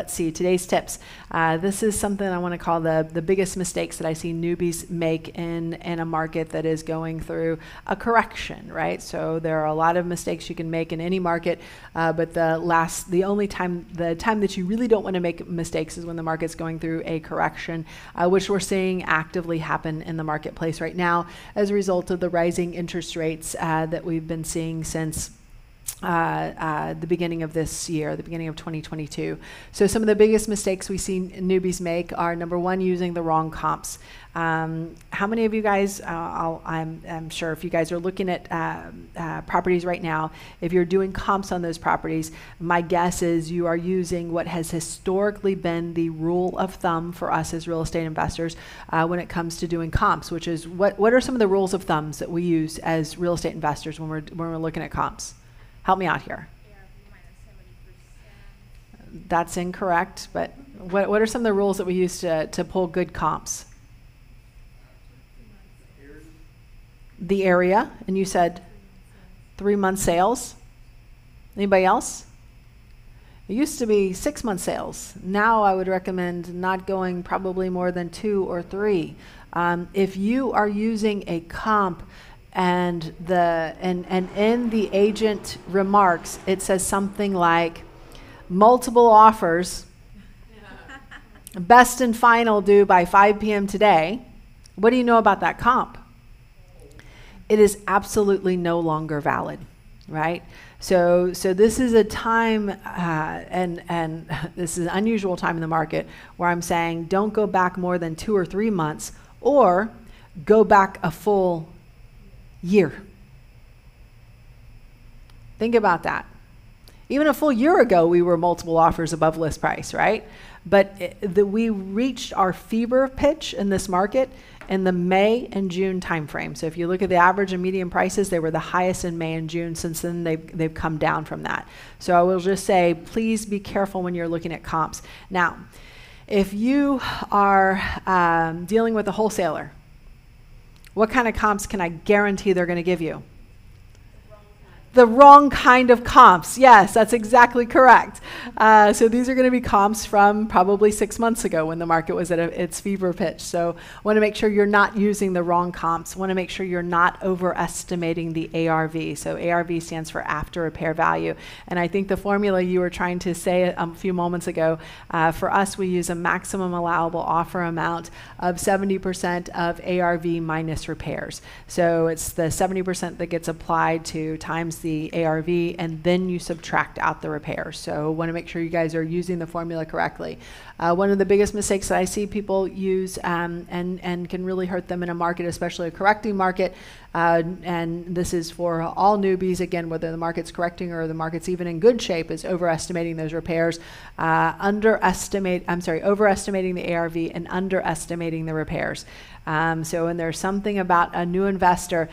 let's see, today's tips. Uh, this is something I want to call the, the biggest mistakes that I see newbies make in, in a market that is going through a correction, right? So there are a lot of mistakes you can make in any market, uh, but the last, the only time, the time that you really don't want to make mistakes is when the market's going through a correction, uh, which we're seeing actively happen in the marketplace right now as a result of the rising interest rates uh, that we've been seeing since uh, uh, the beginning of this year, the beginning of 2022. So, some of the biggest mistakes we see newbies make are number one, using the wrong comps. Um, how many of you guys, uh, i am sure if you guys are looking at uh, uh, properties right now, if you're doing comps on those properties, my guess is you are using what has historically been the rule of thumb for us as real estate investors uh, when it comes to doing comps, which is what, what are some of the rules of thumbs that we use as real estate investors when we're, when we're looking at comps? Help me out here. That's incorrect, but what, what are some of the rules that we use to, to pull good comps? The area, and you said three month sales. Anybody else? It used to be six month sales. Now I would recommend not going probably more than two or three. Um, if you are using a comp and the and and in the agent remarks it says something like multiple offers. Best and final due by 5 p.m. today. What do you know about that comp? It is absolutely no longer valid right? So so this is a time uh, and and this is an unusual time in the market where i'm saying don't go back more than two or three months or go back a full year. Think about that. Even a full year ago, we were multiple offers above list price, right? But it, the, we reached our fever pitch in this market in the May and June timeframe. So if you look at the average and median prices, they were the highest in May and June. Since then, they've, they've come down from that. So I will just say, please be careful when you're looking at comps. Now, if you are um, dealing with a wholesaler, what kind of comps can I guarantee they're going to give you? The wrong kind of comps. Yes, that's exactly correct. Uh, so these are going to be comps from probably six months ago when the market was at a, its fever pitch. So want to make sure you're not using the wrong comps. Want to make sure you're not overestimating the ARV. So ARV stands for after repair value. And I think the formula you were trying to say a, a few moments ago, uh, for us, we use a maximum allowable offer amount of 70% of ARV minus repairs. So it's the 70% that gets applied to times the ARV, and then you subtract out the repairs. So want to make sure you guys are using the formula correctly. Uh, one of the biggest mistakes that I see people use um, and, and can really hurt them in a market, especially a correcting market, uh, and this is for all newbies, again, whether the market's correcting or the market's even in good shape, is overestimating those repairs, uh, underestimate, I'm sorry, overestimating the ARV and underestimating the repairs. Um, so when there's something about a new investor,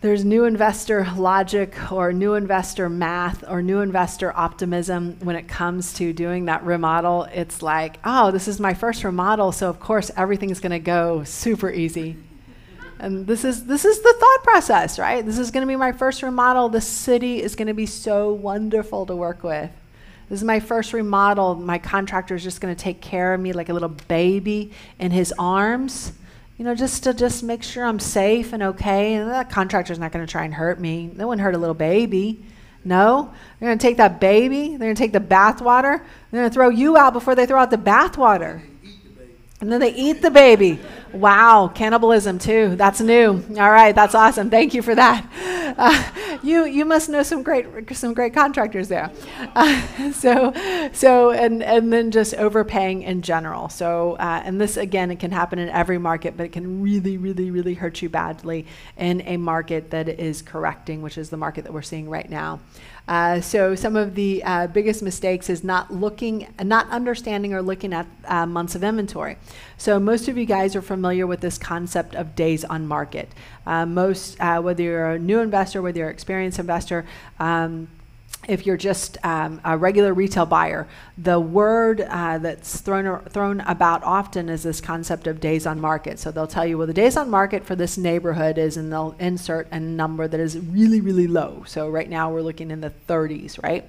there's new investor logic or new investor math or new investor optimism when it comes to doing that remodel. It's like, oh, this is my first remodel, so of course everything's going to go super easy. And this is this is the thought process, right? This is going to be my first remodel. The city is going to be so wonderful to work with. This is my first remodel. My contractor is just going to take care of me like a little baby in his arms you know, just to just make sure I'm safe and okay. And that contractor's not going to try and hurt me. They wouldn't hurt a little baby. No, they're going to take that baby. They're going to take the bathwater. They're going to throw you out before they throw out the bathwater. And then they eat the baby. Wow, cannibalism too. That's new. All right, that's awesome. Thank you for that. Uh, you you must know some great some great contractors there. Uh, so so and and then just overpaying in general. So uh, and this again, it can happen in every market, but it can really really really hurt you badly in a market that is correcting, which is the market that we're seeing right now. Uh, so some of the uh, biggest mistakes is not looking, not understanding or looking at uh, months of inventory. So most of you guys are familiar with this concept of days on market. Uh, most, uh, whether you're a new investor, whether you're an experienced investor, um, if you're just um, a regular retail buyer, the word uh, that's thrown thrown about often is this concept of days on market. So they'll tell you, well, the days on market for this neighborhood is, and they'll insert a number that is really, really low. So right now we're looking in the 30s, right?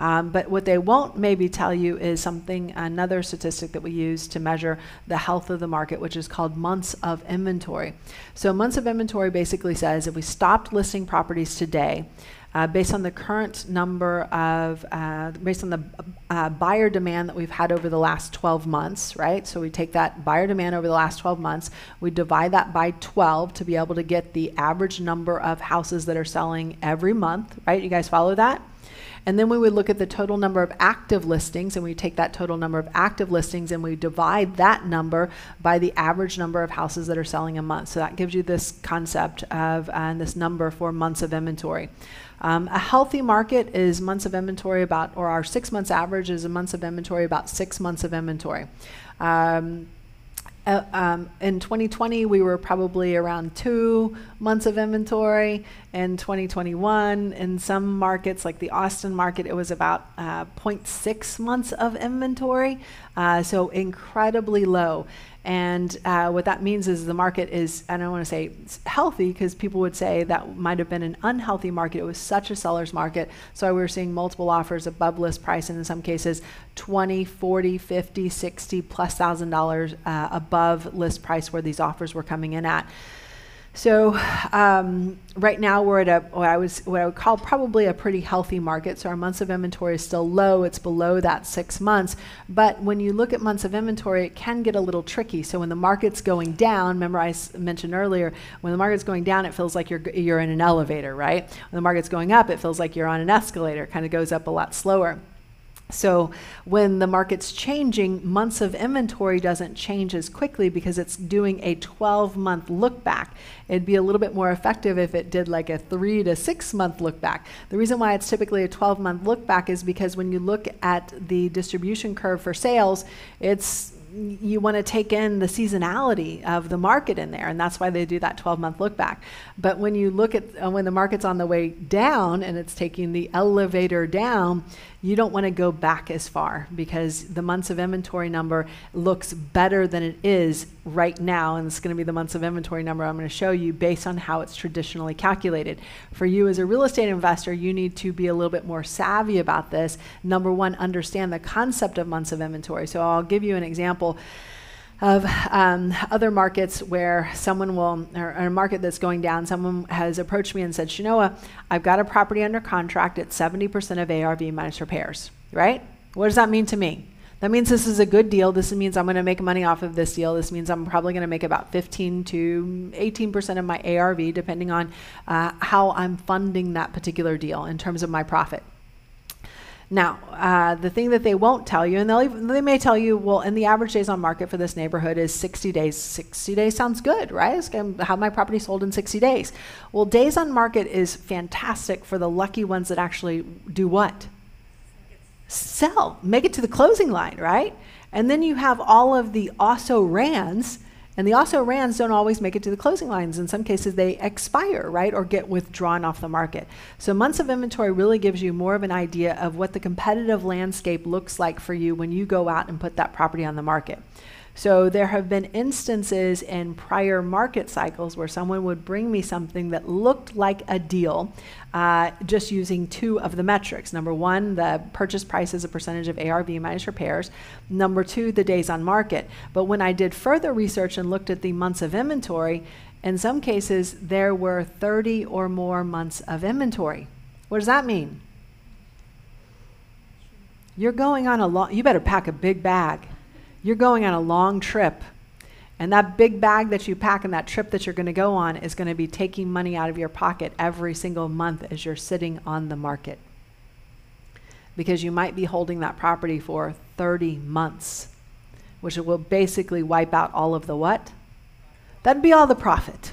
Um, but what they won't maybe tell you is something, another statistic that we use to measure the health of the market, which is called months of inventory. So, months of inventory basically says if we stopped listing properties today, uh, based on the current number of, uh, based on the uh, buyer demand that we've had over the last 12 months, right? So we take that buyer demand over the last 12 months, we divide that by 12 to be able to get the average number of houses that are selling every month, right? You guys follow that? And then we would look at the total number of active listings, and we take that total number of active listings and we divide that number by the average number of houses that are selling a month. So that gives you this concept of uh, this number for months of inventory. Um, a healthy market is months of inventory about, or our six months average is a months of inventory, about six months of inventory. Um, uh, um, in 2020, we were probably around two months of inventory. In 2021, in some markets, like the Austin market, it was about uh, 0.6 months of inventory. Uh, so incredibly low. And uh, what that means is the market is, I don't want to say healthy because people would say that might have been an unhealthy market. It was such a seller's market. So we were seeing multiple offers above list price and in some cases 20, 40, 50, 60 plus thousand dollars uh, above list price where these offers were coming in at. So um, right now we're at a what I was what I would call probably a pretty healthy market. So our months of inventory is still low. It's below that six months. But when you look at months of inventory, it can get a little tricky. So when the market's going down, remember I mentioned earlier, when the market's going down, it feels like you're you're in an elevator, right? When the market's going up, it feels like you're on an escalator. Kind of goes up a lot slower. So when the market's changing, months of inventory doesn't change as quickly because it's doing a 12 month look back. It'd be a little bit more effective if it did like a three to six month look back. The reason why it's typically a 12 month look back is because when you look at the distribution curve for sales, it's you want to take in the seasonality of the market in there, and that's why they do that 12 month look back. But when you look at uh, when the market's on the way down and it's taking the elevator down, you don't want to go back as far because the months of inventory number looks better than it is right now. And it's going to be the months of inventory number I'm going to show you based on how it's traditionally calculated. For you as a real estate investor, you need to be a little bit more savvy about this. Number one, understand the concept of months of inventory. So I'll give you an example of um, other markets where someone will, or, a market that's going down, someone has approached me and said, Shanoa, I've got a property under contract at 70% of ARV minus repairs, right? What does that mean to me? That means this is a good deal. This means I'm going to make money off of this deal. This means I'm probably going to make about 15 to 18% of my ARV, depending on uh, how I'm funding that particular deal in terms of my profit. Now, uh, the thing that they won't tell you, and they'll even, they may tell you, well, and the average days on market for this neighborhood is 60 days. 60 days sounds good, right? Going to have my property sold in 60 days. Well, days on market is fantastic for the lucky ones that actually do what? Sell, make it to the closing line, right? And then you have all of the also rans and the also rans don't always make it to the closing lines. In some cases, they expire, right, or get withdrawn off the market. So months of inventory really gives you more of an idea of what the competitive landscape looks like for you when you go out and put that property on the market. So there have been instances in prior market cycles where someone would bring me something that looked like a deal, uh, just using two of the metrics. Number one, the purchase price as a percentage of ARV minus repairs. Number two, the days on market. But when I did further research and looked at the months of inventory, in some cases there were 30 or more months of inventory. What does that mean? You're going on a long, you better pack a big bag you're going on a long trip. And that big bag that you pack and that trip that you're going to go on is going to be taking money out of your pocket every single month as you're sitting on the market. Because you might be holding that property for 30 months, which will basically wipe out all of the what? That'd be all the profit.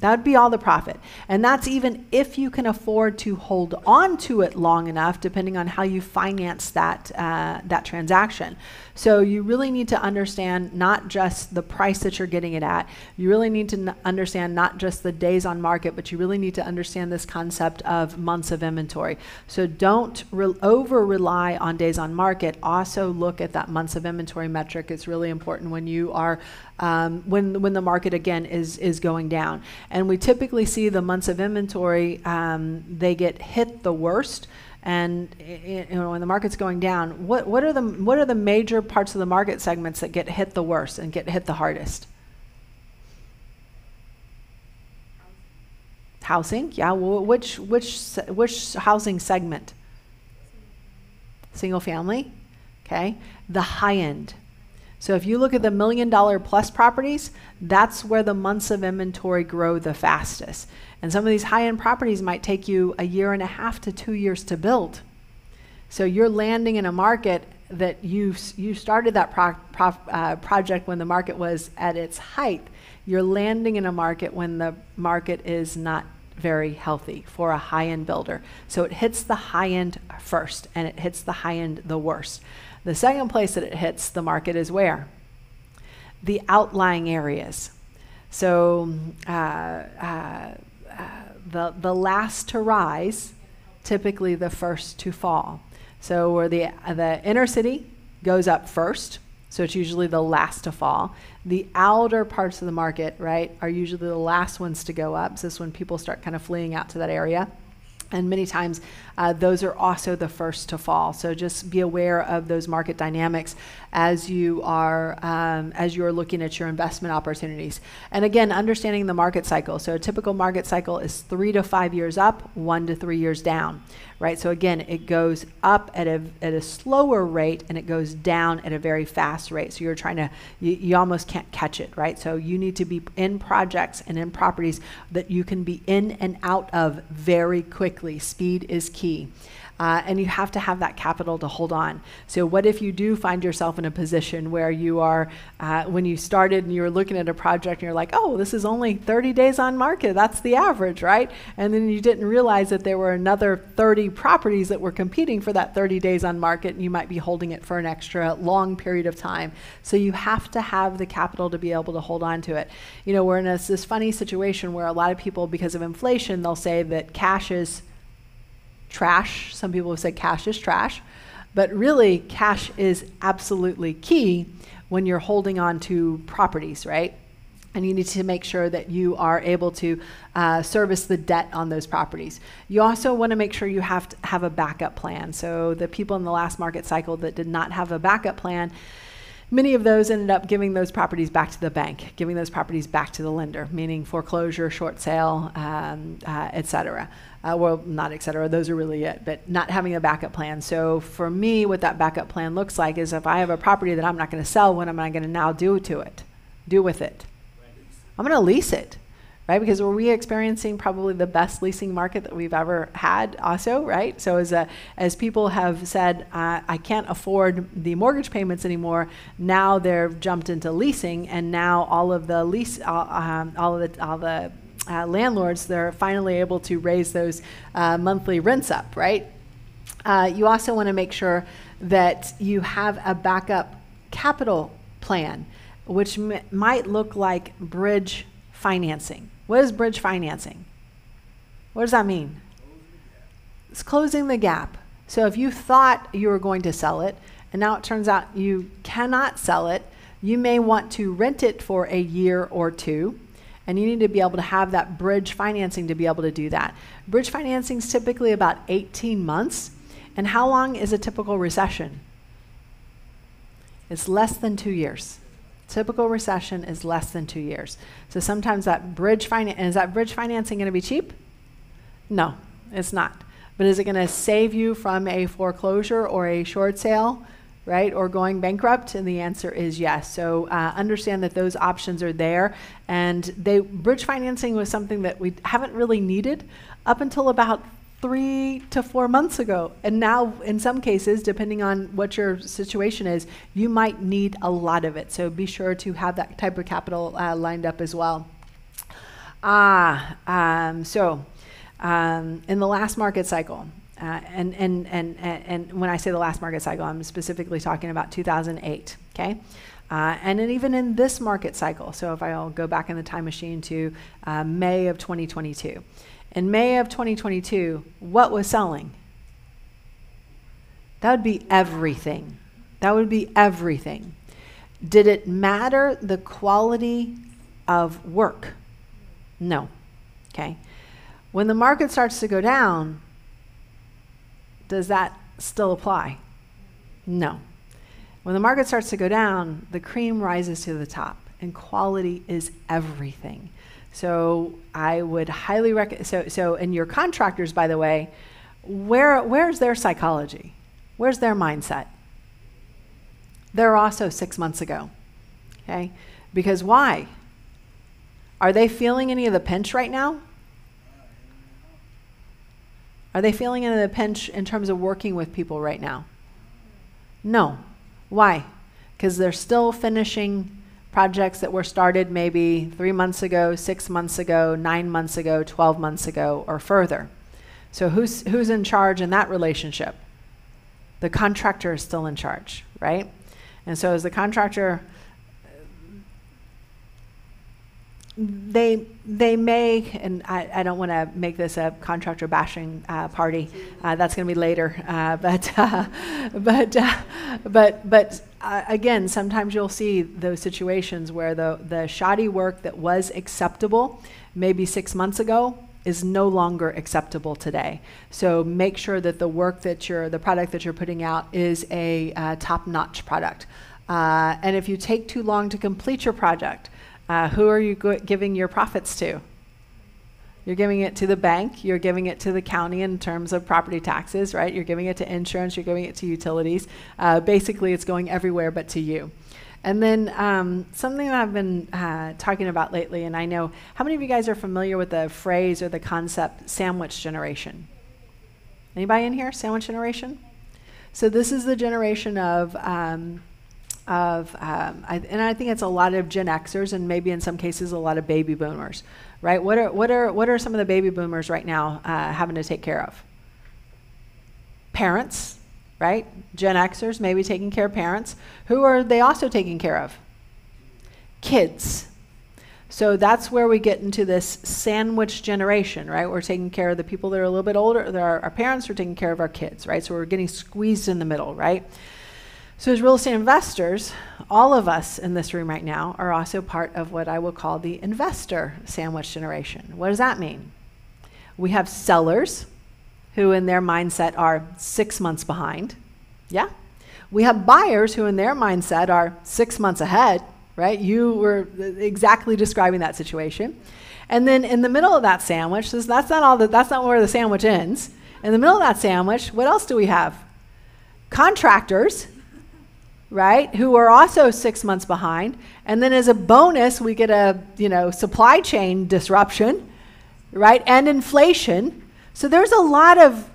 That would be all the profit. And that's even if you can afford to hold on to it long enough, depending on how you finance that, uh, that transaction. So you really need to understand not just the price that you're getting it at. You really need to n- understand not just the days on market, but you really need to understand this concept of months of inventory. So don't re- over rely on days on market. Also look at that months of inventory metric. It's really important when you are um, when when the market again is is going down. And we typically see the months of inventory um, they get hit the worst and you know when the market's going down, what what are the what are the major parts of the market segments that get hit the worst and get hit the hardest? Housing, yeah. which which which housing segment? Single family, okay. The high end. So if you look at the million dollar plus properties, that's where the months of inventory grow the fastest. And some of these high end properties might take you a year and a half to two years to build. So you're landing in a market that you you started that pro, pro, uh, project when the market was at its height. You're landing in a market when the market is not very healthy for a high end builder. So it hits the high end first and it hits the high end the worst. The second place that it hits the market is where? The outlying areas. So uh, uh, the, the last to rise, typically the first to fall. So where the, the inner city goes up first, so it's usually the last to fall. The outer parts of the market, right, are usually the last ones to go up. So this is when people start kind of fleeing out to that area. And many times, uh, those are also the first to fall. So just be aware of those market dynamics as you are um, as you are looking at your investment opportunities. And again, understanding the market cycle. So a typical market cycle is three to five years up, one to three years down right? So again, it goes up at a, at a slower rate and it goes down at a very fast rate. So you're trying to, you, you almost can't catch it, right? So you need to be in projects and in properties that you can be in and out of very quickly. Speed is key. Uh, and you have to have that capital to hold on. So, what if you do find yourself in a position where you are, uh, when you started and you were looking at a project and you're like, oh, this is only 30 days on market, that's the average, right? And then you didn't realize that there were another 30 properties that were competing for that 30 days on market, and you might be holding it for an extra long period of time. So, you have to have the capital to be able to hold on to it. You know, we're in a, this funny situation where a lot of people, because of inflation, they'll say that cash is trash. Some people have said cash is trash. But really, cash is absolutely key when you're holding on to properties, right? And you need to make sure that you are able to uh, service the debt on those properties. You also want to make sure you have to have a backup plan. So, the people in the last market cycle that did not have a backup plan, many of those ended up giving those properties back to the bank, giving those properties back to the lender, meaning foreclosure, short sale, um, uh, et cetera uh, well, not et cetera, those are really it, but not having a backup plan. So for me, what that backup plan looks like is if I have a property that I'm not going to sell, what am I going to now do to it? Do with it? I'm going to lease it, right? Because we're we experiencing probably the best leasing market that we've ever had, also, right? So as a, as people have said, uh, I can't afford the mortgage payments anymore. Now they're jumped into leasing, and now all of the lease, uh, um, all of the all the uh, landlords, they're finally able to raise those uh, monthly rents up, right? Uh, you also want to make sure that you have a backup capital plan, which m- might look like bridge financing. What is bridge financing? What does that mean? It's closing the gap. So if you thought you were going to sell it, and now it turns out you cannot sell it, you may want to rent it for a year or two and you need to be able to have that bridge financing to be able to do that. Bridge financing is typically about 18 months. And how long is a typical recession? It's less than two years. Typical recession is less than two years. So sometimes that bridge finance is that bridge financing going to be cheap? No, it's not. But is it going to save you from a foreclosure or a short sale? right? Or going bankrupt? And the answer is yes. So uh, understand that those options are there. And they bridge financing was something that we haven't really needed up until about three to four months ago. And now, in some cases, depending on what your situation is, you might need a lot of it. So be sure to have that type of capital uh, lined up as well. Ah, um, so um, in the last market cycle, uh, and, and, and, and when I say the last market cycle, I'm specifically talking about 2008, okay? Uh, and then even in this market cycle, so if I'll go back in the time machine to uh, May of 2022. In May of 2022, what was selling? That would be everything. That would be everything. Did it matter the quality of work? No. Okay. When the market starts to go down, does that still apply? No. When the market starts to go down, the cream rises to the top, and quality is everything. So I would highly recommend. So, so, and your contractors, by the way, where where's their psychology? Where's their mindset? They're also six months ago. Okay, because why? Are they feeling any of the pinch right now? Are they feeling any of the pinch in terms of working with people right now? No. Why? Because they're still finishing projects that were started maybe three months ago, six months ago, nine months ago, 12 months ago, or further. So, who's, who's in charge in that relationship? The contractor is still in charge, right? And so, as the contractor they they may, and I, I don't want to make this a contractor bashing uh, party. Uh, that's going to be later. Uh, but uh, but uh, but but uh, again, sometimes you'll see those situations where the the shoddy work that was acceptable maybe six months ago is no longer acceptable today. So make sure that the work that you're the product that you're putting out is a top-notch product. and if you take too long to complete your project, uh, who are you go- giving your profits to? You're giving it to the bank, you're giving it to the county in terms of property taxes, right? You're giving it to insurance, you're giving it to utilities. Uh, basically, it's going everywhere but to you. And then um, something that I've been uh, talking about lately, and I know how many of you guys are familiar with the phrase or the concept sandwich generation? Anybody in here? Sandwich generation? So, this is the generation of um, of, um, I, and I think it's a lot of Gen Xers and maybe in some cases a lot of baby boomers, right? What are, what are, what are some of the baby boomers right now uh, having to take care of? Parents, right? Gen Xers maybe taking care of parents. Who are they also taking care of? Kids. So that's where we get into this sandwich generation, right? We're taking care of the people that are a little bit older, our, our parents, are taking care of our kids, right? So we're getting squeezed in the middle, right? So, as real estate investors, all of us in this room right now are also part of what I will call the investor sandwich generation. What does that mean? We have sellers who, in their mindset, are six months behind. Yeah? We have buyers who, in their mindset, are six months ahead, right? You were exactly describing that situation. And then in the middle of that sandwich, that's not all the, that's not where the sandwich ends. In the middle of that sandwich, what else do we have? Contractors right who are also six months behind. And then as a bonus we get a you know supply chain disruption right and inflation. So there's a lot of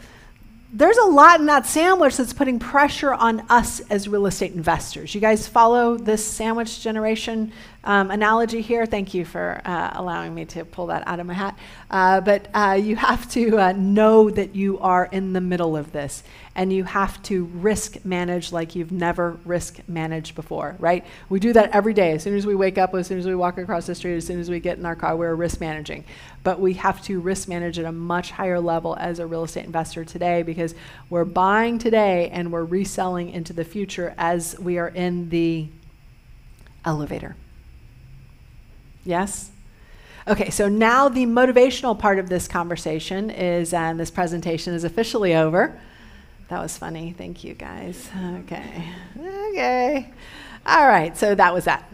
there's a lot in that sandwich that's putting pressure on us as real estate investors. You guys follow this sandwich generation um, analogy here? Thank you for uh, allowing me to pull that out of my hat. Uh, but uh, you have to uh, know that you are in the middle of this and you have to risk manage like you've never risk managed before, right? We do that every day. As soon as we wake up, as soon as we walk across the street, as soon as we get in our car, we're risk managing. But we have to risk manage at a much higher level as a real estate investor today because we're buying today and we're reselling into the future as we are in the elevator. Yes? Okay, so now the motivational part of this conversation is, and this presentation is officially over. That was funny. Thank you, guys. Okay. Okay. All right. So that was that.